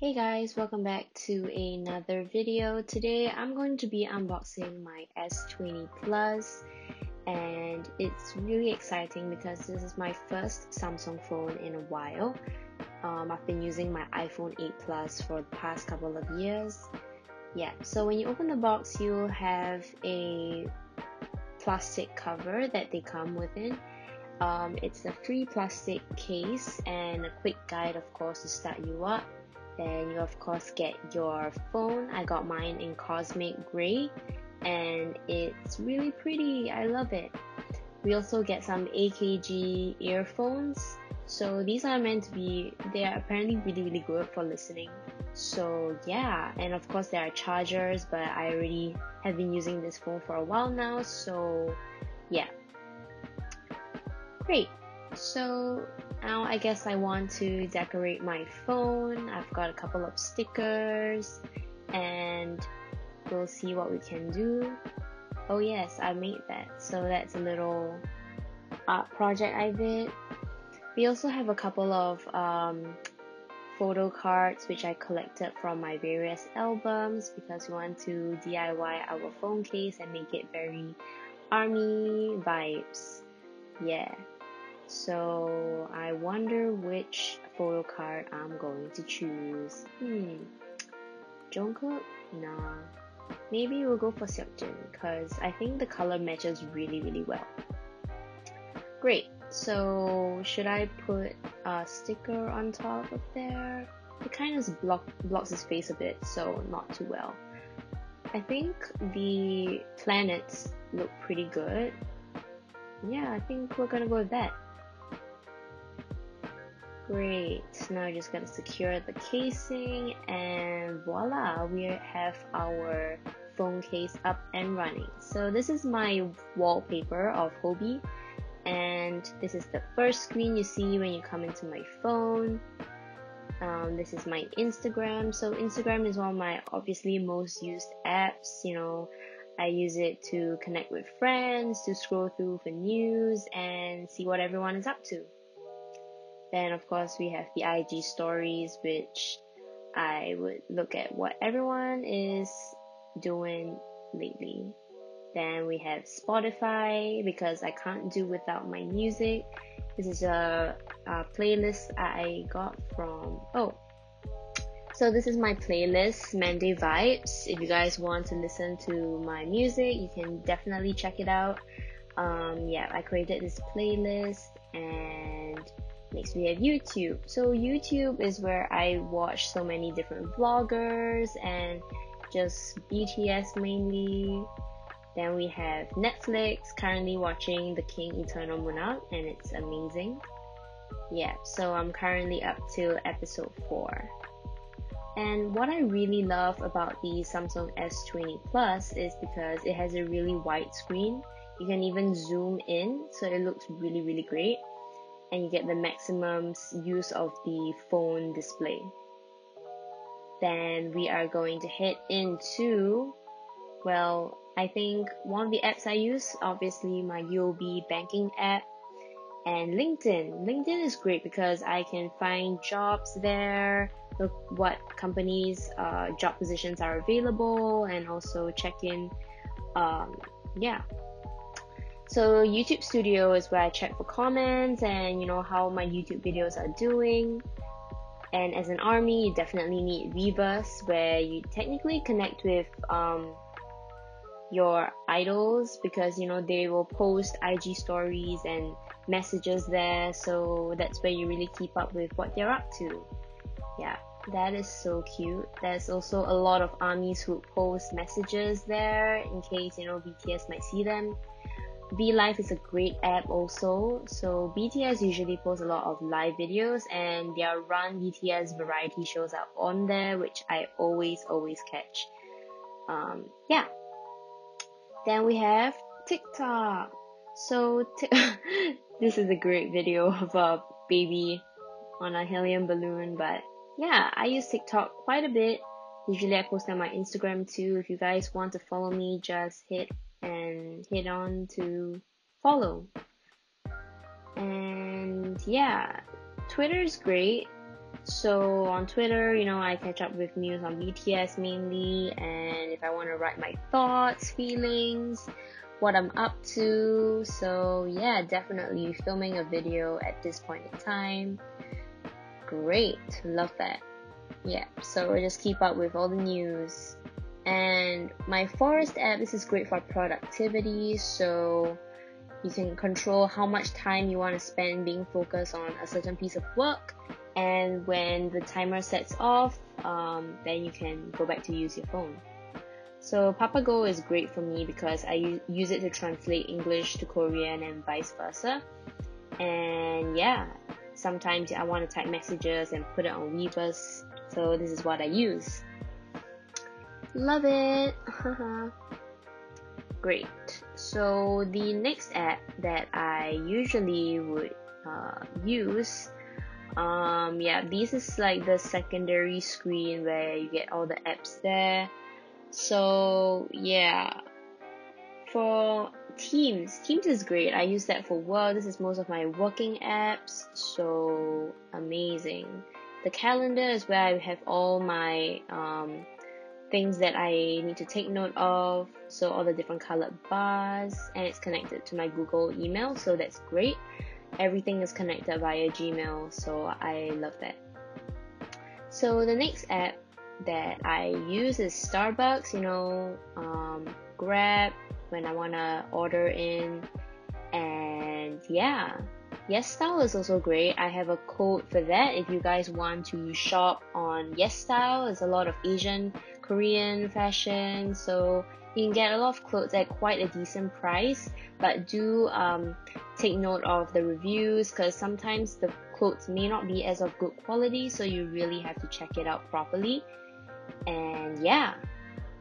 Hey guys, welcome back to another video. Today I'm going to be unboxing my S20 Plus and it's really exciting because this is my first Samsung phone in a while. Um, I've been using my iPhone 8 Plus for the past couple of years. Yeah, so when you open the box, you'll have a plastic cover that they come within. Um, it's a free plastic case and a quick guide, of course, to start you up. Then you, of course, get your phone. I got mine in cosmic gray and it's really pretty. I love it. We also get some AKG earphones. So these are meant to be, they are apparently really, really good for listening. So yeah, and of course there are chargers, but I already have been using this phone for a while now. So yeah. Great. So now I guess I want to decorate my phone. I've got a couple of stickers and we'll see what we can do. Oh yes, I made that. So that's a little art project I did. We also have a couple of um, photo cards which I collected from my various albums because we want to DIY our phone case and make it very army vibes. Yeah. So I wonder which photo card I'm going to choose. Hmm. Jungkook? Nah. Maybe we'll go for Seokjin because I think the color matches really really well. Great. So should I put a sticker on top of there? It kind of block, blocks his face a bit, so not too well. I think the planets look pretty good. Yeah, I think we're gonna go with that. Great, now I just gotta secure the casing and voila, we have our phone case up and running. So this is my wallpaper of Hobi and this is the first screen you see when you come into my phone. Um, this is my Instagram. So Instagram is one of my obviously most used apps. You know, I use it to connect with friends, to scroll through for news and see what everyone is up to. Then, of course, we have the IG stories, which I would look at what everyone is doing lately. Then we have Spotify because I can't do without my music. This is a, a playlist I got from, oh, so this is my playlist, Monday Vibes. If you guys want to listen to my music, you can definitely check it out. Um, yeah, I created this playlist and Next we have YouTube. So YouTube is where I watch so many different vloggers and just BTS mainly. Then we have Netflix, currently watching The King Eternal Monarch and it's amazing. Yeah, so I'm currently up to episode 4. And what I really love about the Samsung S20 Plus is because it has a really wide screen. You can even zoom in, so it looks really, really great and you get the maximum use of the phone display. Then we are going to head into, well, I think one of the apps I use, obviously my UOB banking app and LinkedIn. LinkedIn is great because I can find jobs there, look what companies' uh, job positions are available, and also check in, um, yeah, so YouTube Studio is where I check for comments and you know how my YouTube videos are doing. And as an army, you definitely need Weverse, where you technically connect with um, your idols because you know they will post IG stories and messages there. So that's where you really keep up with what they're up to. Yeah, that is so cute. There's also a lot of armies who post messages there in case you know BTS might see them. VLive is a great app also. So BTS usually post a lot of live videos and their Run BTS variety shows are on there, which I always, always catch. Um, yeah. Then we have TikTok. So t- this is a great video of a baby on a helium balloon, but yeah, I use TikTok quite a bit. Usually I post on my Instagram too. If you guys want to follow me, just hit and hit on to follow. And yeah, Twitter is great. So on Twitter, you know, I catch up with news on BTS mainly, and if I want to write my thoughts, feelings, what I'm up to. So yeah, definitely filming a video at this point in time. Great, love that. Yeah, so just keep up with all the news. And my Forest app, this is great for productivity. So you can control how much time you want to spend being focused on a certain piece of work. And when the timer sets off, um, then you can go back to use your phone. So Papago is great for me because I use it to translate English to Korean and vice versa. And yeah, sometimes I want to type messages and put it on Weverse, so this is what I use. Love it! Great. So the next app that I usually would uh, use, um, yeah, this is like the secondary screen where you get all the apps there. So yeah, for Teams, Teams is great. I use that for work. This is most of my working apps. So amazing. The calendar is where I have all my um, things that I need to take note of. So all the different colored bars, and it's connected to my Google email, so that's great. Everything is connected via Gmail, so I love that. So the next app that I use is Starbucks. You know, um, Grab when I wanna order in, and yeah. YesStyle is also great. I have a code for that if you guys want to shop on YesStyle. There's a lot of Asian Korean fashion, so you can get a lot of clothes at quite a decent price. But do um, take note of the reviews because sometimes the clothes may not be as of good quality, so you really have to check it out properly. And yeah,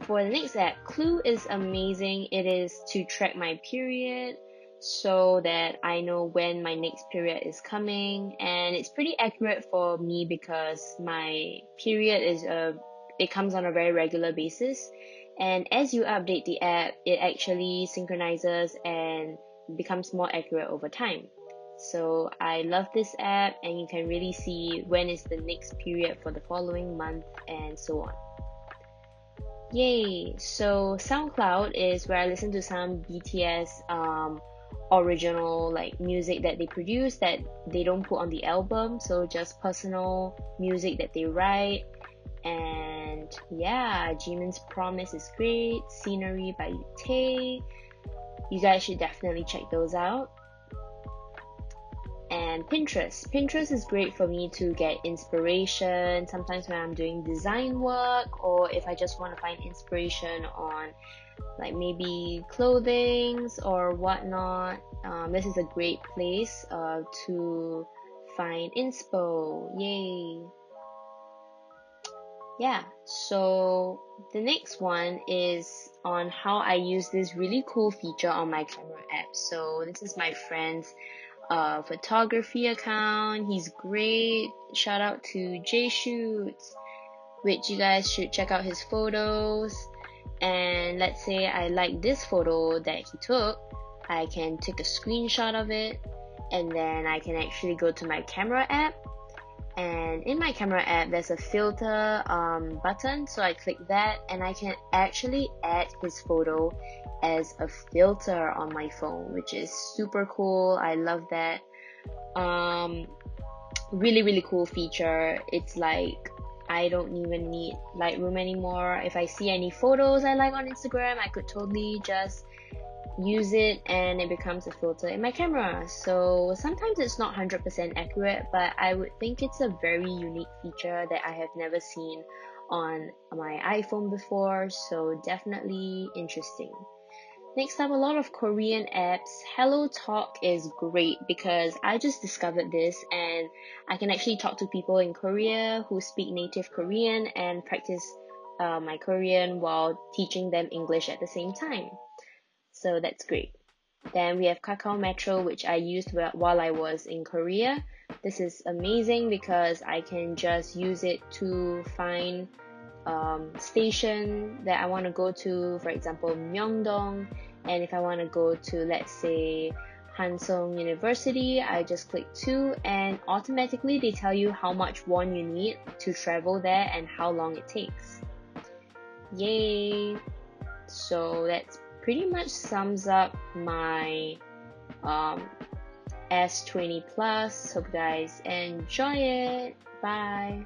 for the next app, Clue is amazing. It is to track my period so that I know when my next period is coming, and it's pretty accurate for me because my period is a it comes on a very regular basis. And as you update the app, it actually synchronizes and becomes more accurate over time. So I love this app and you can really see when is the next period for the following month and so on. Yay! So SoundCloud is where I listen to some BTS um, original like music that they produce that they don't put on the album. So just personal music that they write and yeah, Jimin's Promise is great. Scenery by Tae. You guys should definitely check those out. And Pinterest. Pinterest is great for me to get inspiration. Sometimes when I'm doing design work or if I just want to find inspiration on like maybe clothings or whatnot. Um, this is a great place uh, to find inspo. Yay! Yeah, so the next one is on how I use this really cool feature on my camera app. So this is my friend's uh, photography account. He's great. Shout out to J Shoots, which you guys should check out his photos. And let's say I like this photo that he took, I can take a screenshot of it and then I can actually go to my camera app and in my camera app there's a filter um, button. So I click that and I can actually add his photo as a filter on my phone which is super cool. I love that. Um, really really cool feature. It's like I don't even need Lightroom anymore. If I see any photos I like on Instagram I could totally just use it and it becomes a filter in my camera. So sometimes it's not 100% accurate, but I would think it's a very unique feature that I have never seen on my iPhone before, so definitely interesting. Next up, a lot of Korean apps. HelloTalk is great because I just discovered this and I can actually talk to people in Korea who speak native Korean and practice uh, my Korean while teaching them English at the same time so that's great. Then we have Kakao Metro, which I used while I was in Korea. This is amazing because I can just use it to find um, station that I want to go to, for example, Myeongdong. And if I want to go to, let's say, Hansung University, I just click to and automatically they tell you how much won you need to travel there and how long it takes. Yay! So that's pretty much sums up my um, S20 Plus. Hope you guys enjoy it. Bye.